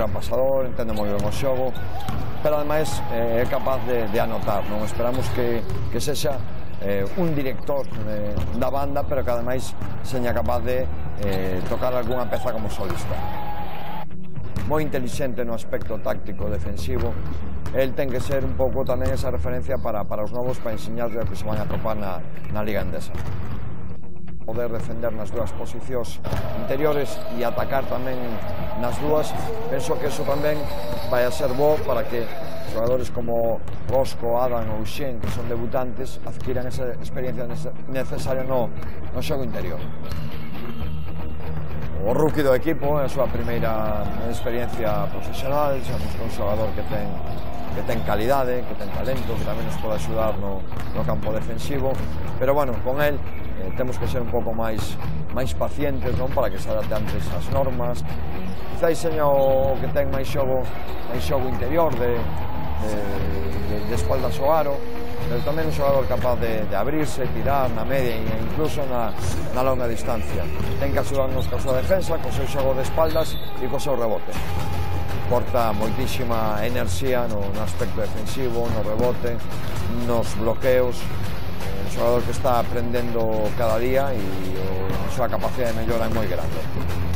gran pasador, entende moi ben o xogo, pero ademais eh, é capaz de, de anotar, non? Esperamos que, que sexa eh, un director eh, da banda, pero que ademais seña capaz de eh, tocar algunha peza como solista. Moi inteligente no aspecto táctico defensivo, el ten que ser un pouco tamén esa referencia para, para os novos para enseñarles o que se van a topar na, na Liga Endesa poder defender nas dúas posicións interiores e atacar tamén nas dúas. Penso que eso tamén vai a ser bo para que xogadores como Rosco, Adam ou Xen, que son debutantes, adquiran esa experiencia necesaria no, no xogo interior. O rookie do equipo é a súa primeira experiencia profesional, xa un xogador que ten que ten calidade, que ten talento, que tamén nos pode axudar no, no campo defensivo, pero bueno, con el eh, temos que ser un pouco máis máis pacientes non para que se adapte antes as normas quizáis seña o que ten máis xogo máis xogo interior de, de, de, de espaldas ao aro pero tamén un xogador capaz de, de abrirse, tirar na media e incluso na, na longa distancia. Ten que axudarnos coa súa defensa, co seu xogo de espaldas e co seu rebote. Porta moitísima enerxía no, no aspecto defensivo, no rebote, nos bloqueos, xogador que está aprendendo cada día e a súa capacidade de mellora é moi grande.